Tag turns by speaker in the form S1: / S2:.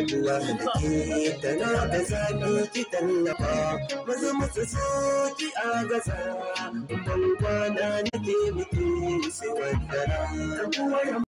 S1: rabuwa da ke tana da zafi ki tallafa. Maza masu so ki a gasa ban kwana nake miki sai wata